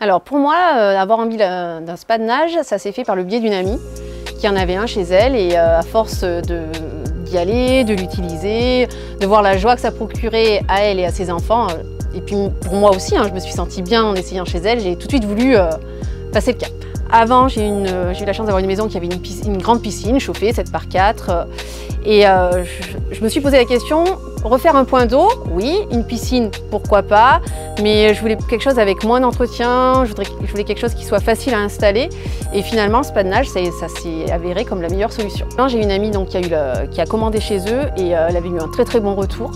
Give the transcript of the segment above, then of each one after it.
Alors pour moi, euh, avoir envie d'un spa de nage, ça s'est fait par le biais d'une amie qui en avait un chez elle et euh, à force d'y aller, de l'utiliser, de voir la joie que ça procurait à elle et à ses enfants, et puis pour moi aussi, hein, je me suis sentie bien en essayant chez elle, j'ai tout de suite voulu passer le cap. Avant, j'ai eu la chance d'avoir une maison qui avait une, grande piscine chauffée, 7 par 4. Et euh, je, me suis posé la question, refaire un point d'eau, oui, une piscine, pourquoi pas, mais je voulais quelque chose avec moins d'entretien, je, voulais quelque chose qui soit facile à installer. Et finalement, ce pas de nage, ça, s'est avéré comme la meilleure solution. J'ai une amie donc, qui, a commandé chez eux et euh, elle avait eu un très très bon retour.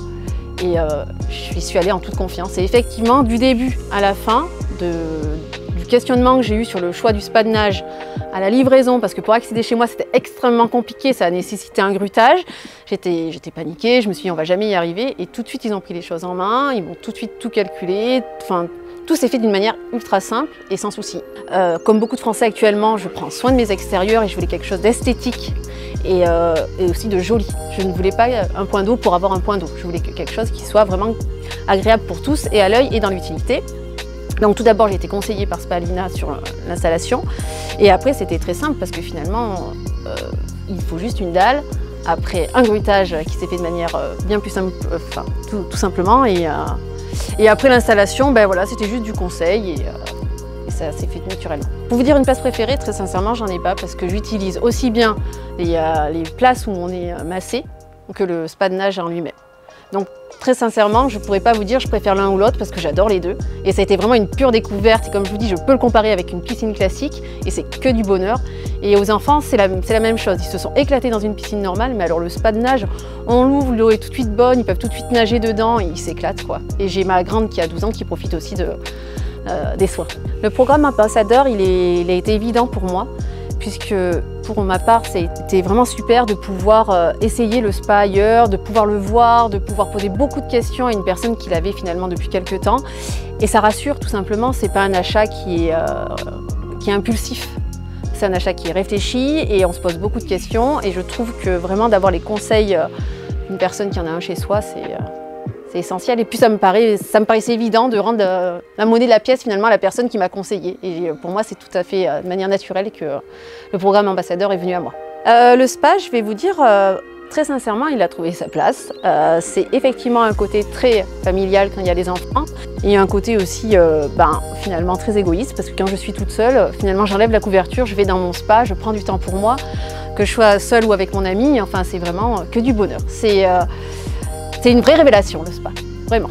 Et euh, je suis allée en toute confiance. Et effectivement, du début à la fin, de, questionnement que j'ai eu sur le choix du spa de nage à la livraison, parce que pour accéder chez moi, c'était extrêmement compliqué, ça a nécessité un grutage. J'étais paniquée, je me suis dit on va jamais y arriver, et tout de suite ils ont pris les choses en main, ils m'ont tout de suite tout calculé, enfin tout s'est fait d'une manière ultra simple et sans souci. Euh, comme beaucoup de Français actuellement, je prends soin de mes extérieurs et je voulais quelque chose d'esthétique et, euh, et, aussi de joli. Je ne voulais pas un point d'eau pour avoir un point d'eau, je voulais quelque chose qui soit vraiment agréable pour tous et à l'œil et dans l'utilité. Donc tout d'abord, j'ai été conseillée par Spalina sur l'installation. Et après, c'était très simple parce que finalement, euh, il faut juste une dalle. Après, un grutage qui s'est fait de manière euh, bien plus simple, euh, enfin, tout, simplement. Et, et après l'installation, ben voilà, c'était juste du conseil. Et, ça s'est fait naturellement. Pour vous dire une place préférée, très sincèrement, j'en ai pas parce que j'utilise aussi bien les, les places où on est massé que le spa de nage en lui-même. Donc très sincèrement, je ne pourrais pas vous dire je préfère l'un ou l'autre parce que j'adore les deux. Et ça a été vraiment une pure découverte. Et comme je vous dis, je peux le comparer avec une piscine classique et c'est que du bonheur. Et aux enfants, c'est la, même chose. Ils se sont éclatés dans une piscine normale, mais alors le spa de nage, on l'ouvre, l'eau est tout de suite bonne, ils peuvent tout de suite nager dedans et ils s'éclatent quoi. Et j'ai ma grande qui a 12 ans qui profite aussi euh, des soins. Le programme ambassadeur, il, il a été évident pour moi puisque pour ma part, c'était vraiment super de pouvoir euh, essayer le spa ailleurs, de pouvoir le voir, de pouvoir poser beaucoup de questions à une personne qui l'avait finalement depuis quelques temps. Et ça rassure tout simplement, c'est pas un achat qui est, euh, qui est impulsif. C'est un achat qui est réfléchi et on se pose beaucoup de questions. Et je trouve que vraiment d'avoir les conseils euh, d'une personne qui en a un chez soi, c'est c'est essentiel. Et puis ça me, paraît, ça me paraissait évident de rendre euh, la monnaie de la pièce finalement à la personne qui m'a conseillé. Et euh, pour moi, c'est tout à fait euh, de manière naturelle que le programme ambassadeur est venu à moi. le spa, je vais vous dire, très sincèrement, il a trouvé sa place. c'est effectivement un côté très familial quand il y a des enfants. Et un côté aussi, ben, finalement, très égoïste, parce que quand je suis toute seule, finalement, j'enlève la couverture, je vais dans mon spa, je prends du temps pour moi, que je sois seule ou avec mon ami. Enfin, c'est vraiment que du bonheur. C'est c'est une vraie révélation, le spa, vraiment.